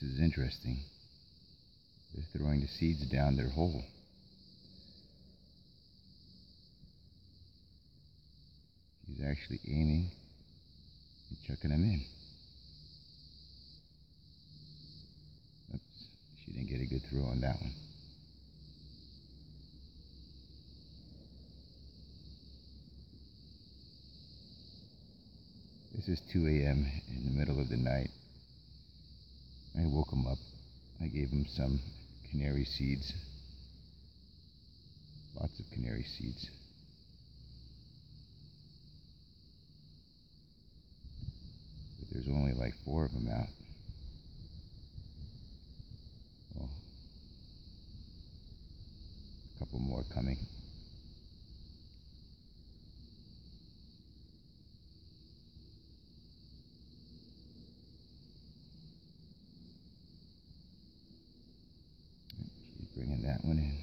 This is interesting. They're throwing the seeds down their hole. She's actually aiming and chucking them in. Oops, she didn't get a good throw on that one. This is 2 a.m. in the middle of the night. Woke him up. I gave him some canary seeds. Lots of canary seeds. But there's only like four of them out. Well, a couple more coming. That one in.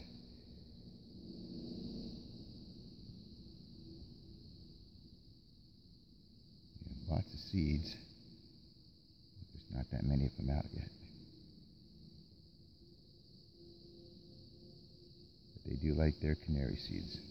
Lots of seeds. There's not that many of them out yet. But they do like their canary seeds.